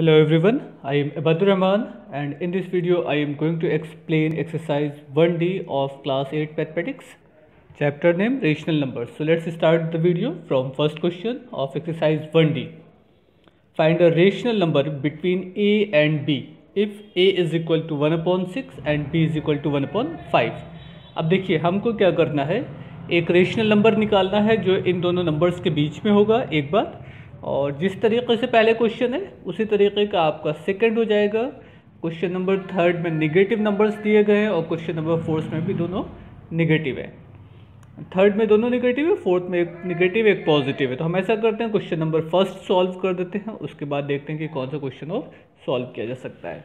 Hello everyone, I am Abadur Rahman and in this video I am going to explain exercise 1D of class 8 mathematics chapter name rational numbers. So let's start the video from first question of exercise 1D. Find a rational number between A and B if A is equal to 1 upon 6 and B is equal to 1 upon 5. अब देखिए हमको क्या करना है एक rational number निकालना है जो इन दोनों नंबर्स के बीच में होगा एक बात और जिस तरीके से पहले क्वेश्चन है, उसी तरीके का आपका सेकंड हो जाएगा। क्वेश्चन नंबर थर्ड में निगेटिव नंबर्स दिए गए हैं और क्वेश्चन नंबर फोर्थ में भी दोनों निगेटिव है। थर्ड में दोनों निगेटिव है फोर्थ में एक निगेटिव एक पॉजिटिव है। तो हम ऐसा करते हैं क्वेश्चन नंबर फ़र्स्ट सॉल्व कर देते हैं, उसके बाद देखते हैं कि कौन सा क्वेश्चन और सॉल्व किया जा सकता है।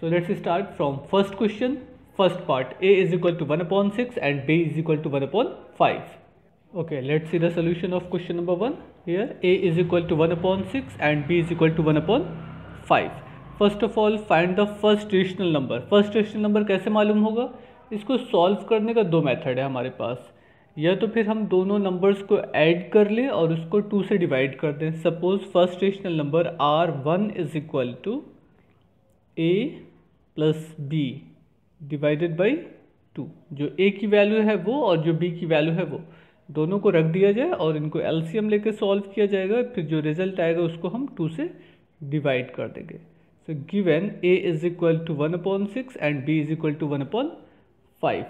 So let's start from first question first part A is equal to one upon six and B is equal to one upon five Okay, let's see the solution of question number 1. Here a is equal to 1 upon 6 and b is equal to 1 upon 5. First of all, find the first rational number. First rational number कैसे मालूम होगा इसको solve करने का दो method है हमारे पास या तो फिर हम दोनों नंबर्स को ऐड कर लें और उसको टू से डिवाइड कर दें suppose first rational number R one is equal to A plus B divided by two जो ए की वैल्यू है वो और जो बी की वैल्यू है वो दोनों को रख दिया जाए और इनको एलसीएम लेके सॉल्व किया जाएगा, फिर जो रिज़ल्ट आएगा उसको हम टू से डिवाइड कर देंगे। So given A is equal to one upon six and B is equal to one upon five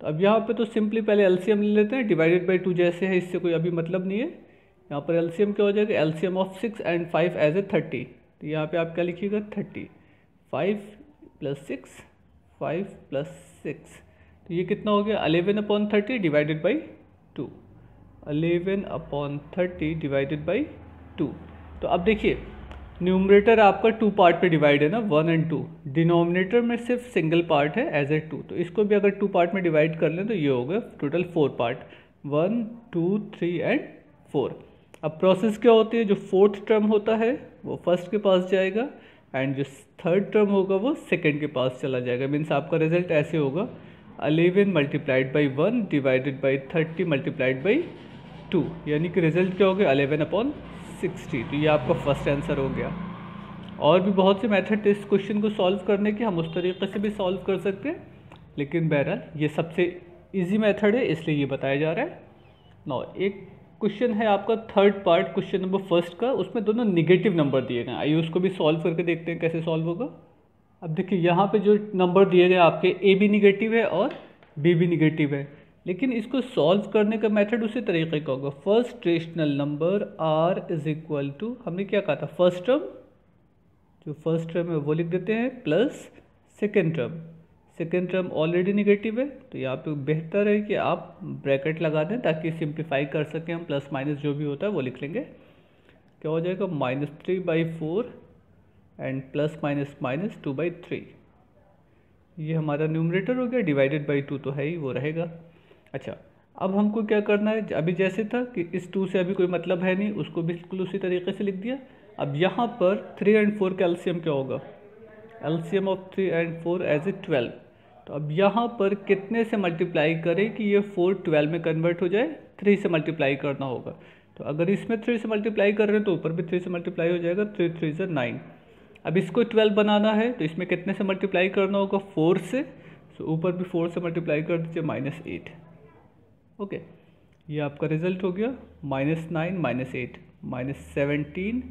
तो अब यहाँ पे तो सिंपली पहले एलसीएम ले लेते हैं डिवाइडेड बाई टू जैसे है, इससे कोई अभी मतलब नहीं है। यहाँ पर एलसीएम क्या हो जाएगा? LCM of six and five is a thirty तो यहाँ पे आप क्या लिखिएगा? Thirty five plus six five plus six तो ये कितना हो गया? Eleven upon thirty divided by eleven upon thirty divided by two. तो अब देखिए न्यूमरेटर आपका टू पार्ट पे डिवाइड है ना वन एंड टू डिनोमिनेटर में सिर्फ़ सिंगल पार्ट है एज ए टू तो इसको भी अगर टू पार्ट में डिवाइड कर लें तो ये होगा total four part one two three and four अब प्रोसेस क्या होती है? जो फोर्थ टर्म होता है, वो फ़र्स्ट के पास जाएगा एंड जो थर्ड टर्म होगा, वो सेकेंड के पास चला जाएगा। मीन्स आपका रिज़ल्ट ऐसे होगा। Eleven multiplied by one divided by thirty multiplied by two यानी कि रिज़ल्ट क्या हो गया? अलेवन अपॉन सिक्सटी तो ये आपका फ़र्स्ट आंसर हो गया. और भी बहुत से मेथड इस क्वेश्चन को सॉल्व करने के, हम उस तरीके से भी सॉल्व कर सकते हैं. लेकिन बहरहाल, ये सबसे इजी मेथड है, इसलिए ये बताया जा रहा है. नौ एक क्वेश्चन है आपका third part question number first का. उसमें दोनों निगेटिव नंबर दिए गए आइए उसको भी सॉल्व करके देखते हैं कैसे सॉल्व होगा. अब देखिए, यहाँ पे जो नंबर दिए गए आपके ए भी निगेटिव है और बी भी निगेटिव है. लेकिन इसको सॉल्व करने का मेथड उसी तरीके का होगा। First rational number R is equal to हमने क्या कहा था? फ़र्स्ट टर्म जो फ़र्स्ट टर्म है वो लिख देते हैं plus second term second term already negative है तो यहाँ पे बेहतर है कि आप ब्रैकेट लगा दें ताकि सिंप्लीफाई कर सकें हम प्लस माइनस जो भी होता है वो लिख लेंगे। क्या हो जाएगा? Minus three by four and plus minus minus two by three ये हमारा न्यूमरेटर हो गया डिवाइडेड बाई टू तो है ही, वो रहेगा। अच्छा अब हमको क्या करना है? अभी जैसे था कि इस टू से अभी कोई मतलब है नहीं, उसको बिल्कुल उसी तरीके से लिख दिया। अब यहाँ पर थ्री एंड फोर का एल्सियम क्या होगा? LCM of three and four is a twelve तो अब यहाँ पर कितने से मल्टीप्लाई करें कि ये फोर ट्वेल्व में कन्वर्ट हो जाए? थ्री से मल्टीप्लाई करना होगा। तो अगर इसमें थ्री से मल्टीप्लाई कर रहे हैं तो ऊपर भी थ्री से मल्टीप्लाई हो जाएगा थ्री थ्री से नाइन अब इसको ट्वेल्व बनाना है तो इसमें कितने से मल्टीप्लाई करना होगा? फोर से। तो ऊपर भी फोर से मल्टीप्लाई कर दीजिए माइनस एट ओके, ये आपका रिज़ल्ट हो गया minus nine minus eight, minus seventeen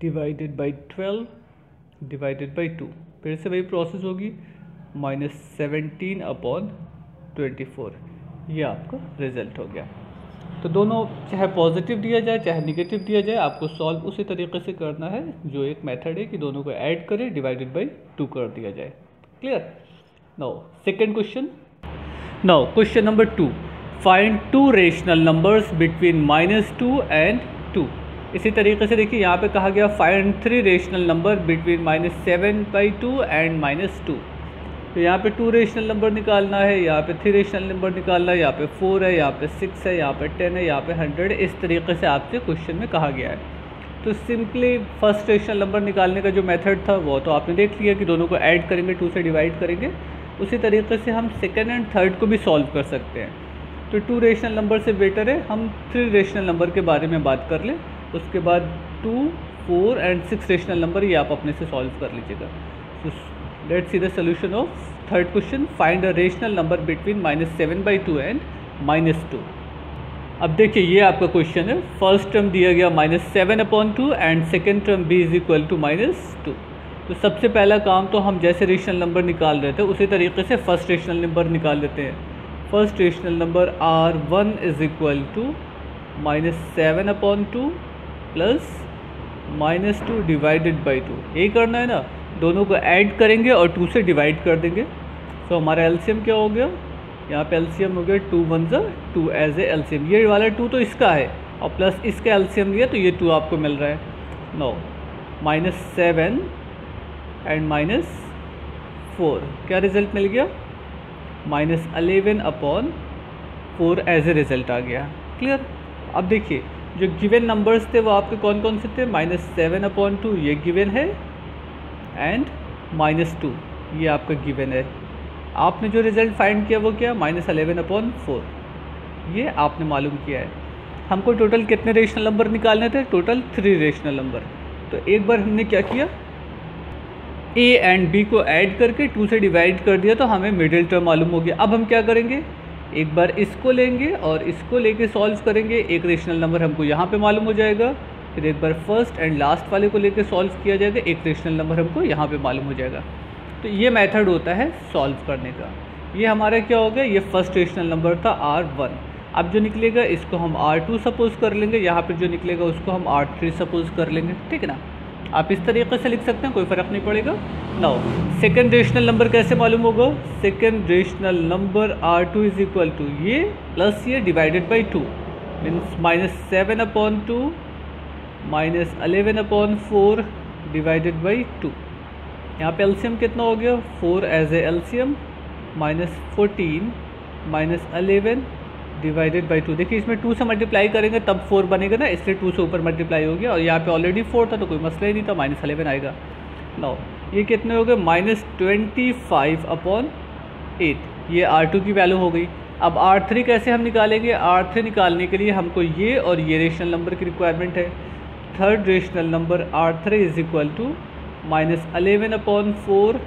divided by twelve divided by two. फिर से वही प्रोसेस होगी minus seventeen upon twenty four. ये आपका रिज़ल्ट हो गया। तो दोनों चाहे पॉजिटिव दिया जाए, चाहे निगेटिव दिया जाए, आपको सॉल्व उसी तरीके से करना है, जो एक मेथड है कि दोनों को ऐड करें, डिवाइडेड बाई टू कर दिया जाए। Clear? Now, second question. Now, question number two. Find two rational numbers between minus two and two इसी तरीके से देखिए, यहाँ पे कहा गया find three rational number between minus seven by two and minus two तो यहाँ पे टू रेशनल नंबर निकालना है, यहाँ पे थ्री रेशनल नंबर निकालना है, यहाँ पे फोर है, यहाँ पे सिक्स है, यहाँ पे टेन है, यहाँ पे हंड्रेड इस तरीके से आपसे क्वेश्चन में कहा गया है। तो सिंपली फ़र्स्ट रेशनल नंबर निकालने का जो मेथड था, वो तो आपने देख लिया कि दोनों को ऐड करेंगे टू से डिवाइड करेंगे। उसी तरीके से हम सेकेंड एंड थर्ड को भी सॉल्व कर सकते हैं। तो टू रेशनल नंबर से बेटर है। हम थ्री रेशनल नंबर के बारे में बात कर लें। उसके बाद two four and six rational number ये आप अपने से सॉल्व कर लीजिएगा। So let's see the solution of third question find a rational number between minus seven by two and minus two अब देखिए, ये आपका क्वेश्चन है। फ़र्स्ट टर्म दिया गया minus seven upon two and second term b is equal to minus two तो सबसे पहला काम तो हम जैसे रेशनल नंबर निकाल रहे थे, उसी तरीके से फ़र्स्ट रेशनल नंबर निकाल लेते हैं। First rational number r one is equal to minus seven upon two plus minus two divided by two यही करना है ना? दोनों को ऐड करेंगे और टू से डिवाइड कर देंगे। तो हमारा एल्शियम क्या हो गया? यहाँ पे एल्शियम हो गया टू वन ज़ा टू एज ए एल्शियम ये वाला टू तो इसका है। और प्लस इसका एल्शियम लिया तो ये टू आपको मिल रहा है। नौ minus seven and minus four क्या रिज़ल्ट मिल गया? Minus eleven upon four as a result आ गया। क्लियर? अब देखिए, जो गिवन नंबर्स थे वो आपके कौन कौन से थे? माइनस सेवन अपॉन टू, ये गिवन है एंड माइनस टू, ये आपका गिवन है। आपने जो रिज़ल्ट फाइंड किया वो क्या? Minus eleven upon four. ये आपने मालूम किया है। हमको टोटल कितने रेशनल नंबर निकालने थे? टोटल थ्री रेशनल नंबर तो एक बार हमने क्या किया? ए एंड बी को ऐड करके टू से डिवाइड कर दिया तो हमें मिडिल टर्म मालूम हो गया। अब हम क्या करेंगे? एक बार इसको लेंगे और इसको लेके सॉल्व करेंगे। एक रेशनल नंबर हमको यहाँ पे मालूम हो जाएगा। फिर एक बार फ़र्स्ट एंड लास्ट वाले को लेके सॉल्व किया जाएगा। एक रेशनल नंबर हमको यहाँ पे मालूम हो जाएगा। तो ये मेथड होता है सॉल्व करने का। ये हमारा क्या हो गया? ये फ़र्स्ट रेशनल नंबर था आर वन अब जो निकलेगा, इसको हम आर टू सपोज़ कर लेंगे। यहाँ पर जो निकलेगा, उसको हम आर थ्री सपोज़ कर लेंगे। ठीक है ना? आप इस तरीके से लिख सकते हैं, कोई फ़र्क नहीं पड़ेगा। नाउ सेकेंड रेशनल नंबर कैसे मालूम होगा? Second rational number R two is equal to ये प्लस ये divided by two means minus seven upon two minus eleven upon four divided by two यहाँ पे एल्शियम कितना हो गया? Four as a LCM minus fourteen minus eleven divided by two देखिए, इसमें टू से मल्टीप्लाई करेंगे, तब फोर बनेगा ना, इसलिए टू से ऊपर मल्टीप्लाई हो गया। और यहाँ पे ऑलरेडी फोर था तो कोई मसला ही नहीं था माइनस अलेवन आएगा। नो ये कितने हो गए? Minus twenty five upon eight ये आर टू की वैल्यू हो गई। अब आर थ्री कैसे हम निकालेंगे? आर थ्री निकालने के लिए हमको ये और ये रेशनल नंबर की रिक्वायरमेंट है। Third rational number r three is equal to minus eleven upon four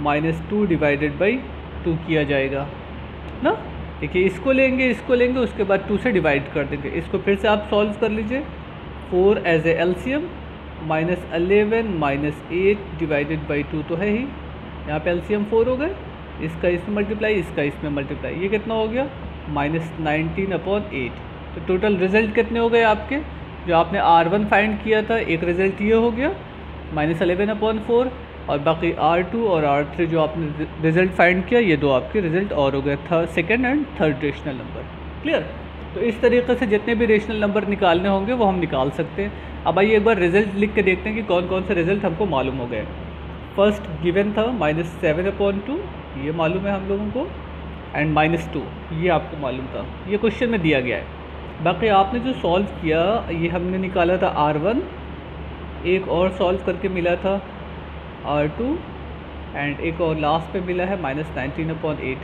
minus two divided by two किया जाएगा। ना? देखिए, इसको लेंगे इसको लेंगे, उसके बाद टू से डिवाइड कर देंगे। इसको फिर से आप सॉल्व कर लीजिए। Four as a LCM minus eleven minus eight divided by two तो है ही। यहाँ पे एल्शियम फोर हो गए। इसका इसमें मल्टीप्लाई इसका इसमें मल्टीप्लाई ये कितना हो गया? माइनस नाइनटीन अपॉन एट तो टोटल रिज़ल्ट कितने हो गए आपके? जो आपने आर वन फाइंड किया था, एक रिज़ल्ट ये हो गया। माइनस अलेवन अपॉन फोर और बाकी आर टू और आर थ्री जो आपने रिज़ल्ट फाइंड किया, ये दो आपके रिज़ल्ट और हो गए third second and third rational number clear तो इस तरीके से जितने भी रेशनल नंबर निकालने होंगे, वो हम निकाल सकते हैं। अब आइए एक बार रिज़ल्ट लिख के देखते हैं कि कौन कौन से रिज़ल्ट हमको मालूम हो गए। फ़र्स्ट गिवन था माइनस सेवन अपॉन टू ये मालूम है हम लोगों को एंड माइनस टू ये आपको मालूम था। ये क्वेश्चन में दिया गया है। बाकी आपने जो सॉल्व किया, ये हमने निकाला था आर वन एक और सॉल्व करके मिला था। आर टू एंड एक और लास्ट पे मिला है माइनस नाइनटीन अपॉन एट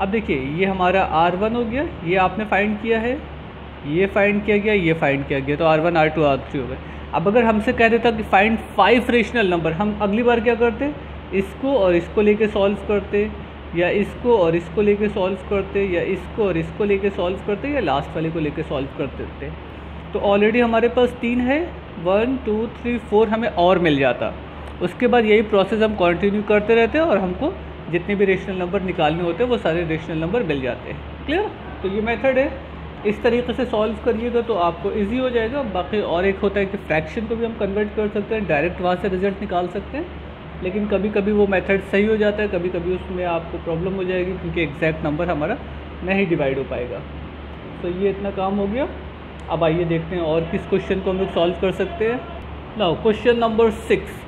अब देखिए, ये हमारा आर वन हो गया, ये आपने फाइंड किया है, ये फाइंड किया गया, ये फाइंड किया गया तो r one r two r three हो गए अब अगर हमसे कह देता कि फाइंड फाइव रेशनल नंबर हम अगली बार क्या करते? इसको और इसको लेके सॉल्व करते, या इसको और इसको लेके सॉल्व करते, या इसको और इसको लेके सॉल्व करते, या लास्ट वाले को लेके सॉल्व कर देते. तो ऑलरेडी हमारे पास तीन है वन टू थ्री फोर हमें और मिल जाता. उसके बाद यही प्रोसेस हम कंटिन्यू करते रहते हैं और हमको जितने भी रेशनल नंबर निकालने होते हैं, वो सारे रेशनल नंबर मिल जाते हैं। क्लियर तो ये मेथड है। इस तरीके से सॉल्व करिएगा तो आपको इजी हो जाएगा। बाकी और एक होता है कि फ्रैक्शन को भी हम कन्वर्ट कर सकते हैं डायरेक्ट वहाँ से रिज़ल्ट निकाल सकते हैं। लेकिन कभी कभी वो मेथड सही हो जाता है कभी कभी उसमें आपको प्रॉब्लम हो जाएगी क्योंकि एग्जैक्ट नंबर हमारा नहीं डिवाइड हो पाएगा। तो ये इतना काम हो गया। अब आइए देखते हैं और किस क्वेश्चन को हम लोग सॉल्व कर सकते हैं। ना question number six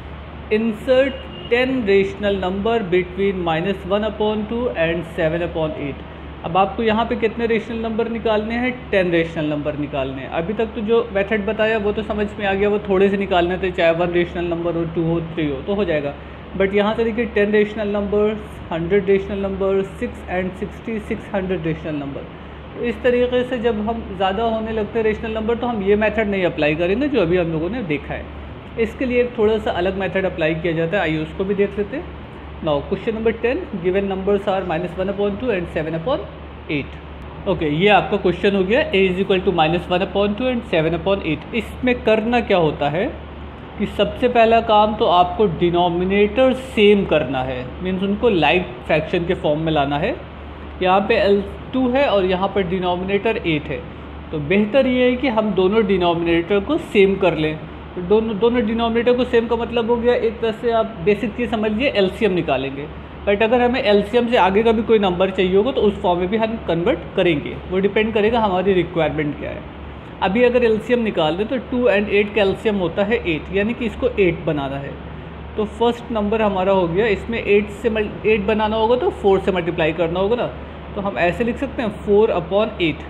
insert ten rational number between minus one upon two and seven upon eight अब आपको यहाँ पे कितने रेशनल नंबर निकालने हैं? टेन रेशनल नंबर निकालने हैं। अभी तक तो जो मेथड बताया, वो तो समझ में आ गया, वो थोड़े से निकालने थे, चाहे वन रेशनल नंबर हो टू हो थ्री हो तो हो जाएगा। बट यहाँ से देखिए ten rational number hundred rational number six and sixty six hundred rational number तो इस तरीके से जब हम ज़्यादा होने लगते हैं रेशनल नंबर तो हम ये मेथड नहीं अप्लाई करेंगे, जो अभी हम लोगों ने देखा है। इसके लिए एक थोड़ा सा अलग मेथड अप्लाई किया जाता है। आइए उसको भी देख लेते हैं। Now question number ten given numbers are minus one upon two and seven upon eight okay ये आपका क्वेश्चन हो गया। A is equal to minus one upon two and seven upon eight इसमें करना क्या होता है कि सबसे पहला काम तो आपको डिनोमिनेटर सेम करना है। मीन्स उनको लाइट फ्रैक्शन के फॉर्म में लाना है। यहाँ पे एल टू है और यहाँ पर डिनोमिनेटर एट है। तो बेहतर ये है कि हम दोनों डिनोमिनेटर को सेम कर लें। तो दोनों दोनों डिनोमिनेटर को सेम का मतलब हो गया, एक तरह से आप बेसिक चीज़ समझ लीजिए एलसीएम निकालेंगे। बट अगर हमें एलसीएम से आगे का भी कोई नंबर चाहिए होगा तो उस फॉर्म में भी हम कन्वर्ट करेंगे। वो डिपेंड करेगा हमारी रिक्वायरमेंट क्या है। अभी अगर एलसीएम निकाल दें तो टू एंड एट का एलसीएम होता है एट यानी कि इसको एट बनाना है। तो फ़र्स्ट नंबर हमारा हो गया, इसमें एट से एट बनाना होगा तो फोर से मल्टीप्लाई करना होगा ना। तो हम ऐसे लिख सकते हैं फोर अपॉन एट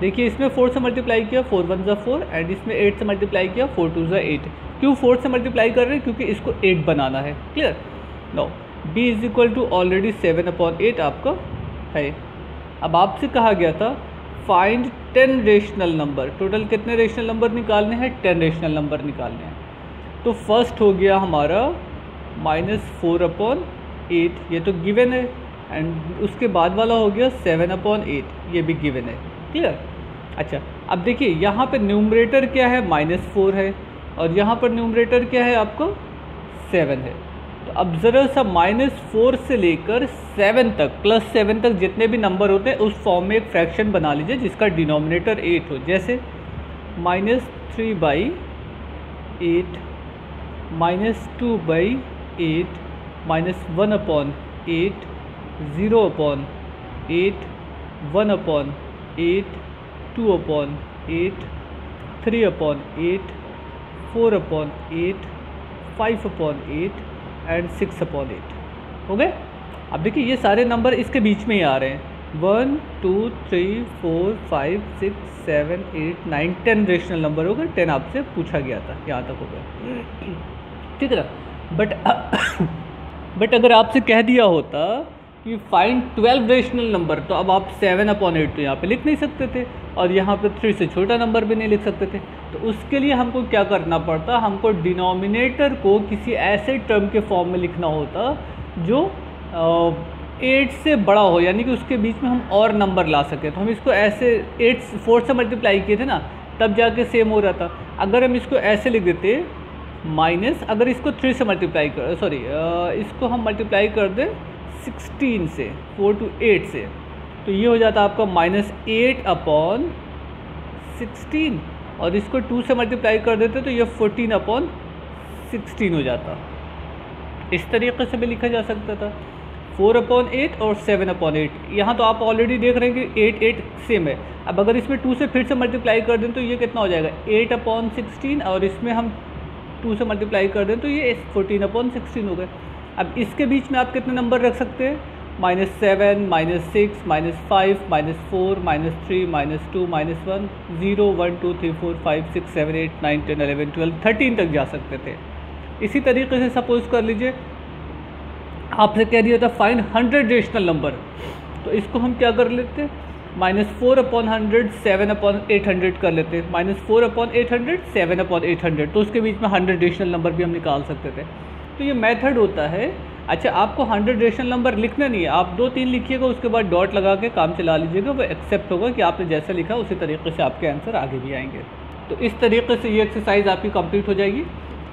देखिए, इसमें फोर से मल्टीप्लाई किया फोर वन ज़ा फोर एंड इसमें एट से मल्टीप्लाई किया फोर टू ज़ा एट क्यों फोर से मल्टीप्लाई कर रहे हैं? क्योंकि इसको एट बनाना है. Clear no b is equal to already seven upon eight आपका है. अब आपसे कहा गया था find ten rational number total कितने रेशनल नंबर निकालने हैं? टेन रेशनल नंबर निकालने हैं. तो फ़र्स्ट हो गया हमारा माइनस फोर अपॉन एट ये तो गिवन है. एंड उसके बाद वाला हो गया सेवन अपॉन एट ये भी गिवन है. क्लियर अच्छा अब देखिए, यहाँ पे न्यूमरेटर क्या है? माइनस फोर है। और यहाँ पर न्यूमरेटर क्या है आपको? सेवन है। तो अब ज़रा सा माइनस फोर से लेकर सेवन तक प्लस सेवन तक जितने भी नंबर होते हैं, उस फॉर्म में एक फ्रैक्शन बना लीजिए जिसका डिनोमिनेटर एट हो। जैसे minus three by eight minus two by eight minus one upon eight zero upon eight one upon eight two upon eight three upon eight four upon eight five upon eight and six upon eight हो गए अब देखिए, ये सारे number इसके बीच में ही आ रहे हैं। One two three four five six seven eight nine ten rational number हो गए। टेन आपसे पूछा गया था, यहाँ तक हो गया। ठीक है ना? बट बट अगर आपसे कह दिया होता कि फाइंड ट्वेल्व रेशनल नंबर तो अब आप सेवन अपॉन एट तो यहाँ पे लिख नहीं सकते थे, और यहाँ पे थ्री से छोटा नंबर भी नहीं लिख सकते थे। तो उसके लिए हमको क्या करना पड़ता, हमको डिनोमिनेटर को किसी ऐसे टर्म के फॉर्म में लिखना होता, जो एट से बड़ा हो, यानी कि उसके बीच में हम और नंबर ला सकें। तो हम इसको ऐसे एट फोर से मल्टीप्लाई किए थे ना, तब जाके सेम हो रहा था। अगर हम इसको ऐसे लिख देते माइनस अगर इसको थ्री से मल्टीप्लाई कर सॉरी इसको हम मल्टीप्लाई कर दें सिक्सटीन से फोर टू एट से। तो ये हो जाता आपका माइनस एट अपॉन सिक्सटीन और इसको टू से मल्टीप्लाई कर देते तो ये फोर्टीन अपॉन सिक्सटीन हो जाता। इस तरीके से भी लिखा जा सकता था। फोर अपॉन एट और सेवन अपॉन एट यहाँ तो आप ऑलरेडी देख रहे हैं कि एट एट सेम है। अब अगर इसमें टू से फिर से मल्टीप्लाई कर दें तो ये कितना हो जाएगा? एट अपॉन सिक्सटीन और इसमें हम टू से मल्टीप्लाई कर दें तो ये फोर्टीन अपॉन सिक्सटीन हो गए। अब इसके बीच में आप कितने नंबर रख सकते हैं? Minus seven minus six minus five minus four minus three minus two minus one zero one two three four five six seven eight nine ten eleven twelve thirteen तक जा सकते थे। इसी तरीके से सपोज़ कर लीजिए, आपसे कह दिया था फाइन हंड्रेड रेशनल नंबर तो इसको हम क्या कर लेते हैं? Minus four upon hundred seven upon eight hundred कर लेते हैं। Minus four upon eight hundred seven upon eight hundred तो उसके बीच में हंड्रेड रेशनल नंबर भी हम निकाल सकते थे। तो ये मेथड होता है। अच्छा आपको हंड्रेड रेशनल नंबर लिखना नहीं है। आप दो तीन लिखिएगा, उसके बाद डॉट लगा के काम चला लीजिएगा। वो एक्सेप्ट होगा कि आपने जैसा लिखा, उसी तरीके से आपके आंसर आगे भी आएँगे। तो इस तरीके से ये एक्सरसाइज आपकी कंप्लीट हो जाएगी।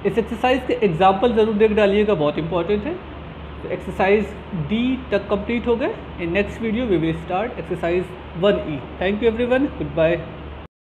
इस एक्सरसाइज के एग्ज़ाम्पल ज़रूर देख डालिएगा, बहुत इंपॉर्टेंट है। तो एक्सरसाइज डी तक कंप्लीट हो गए। In next video we will start exercise one E thank you everyone good bye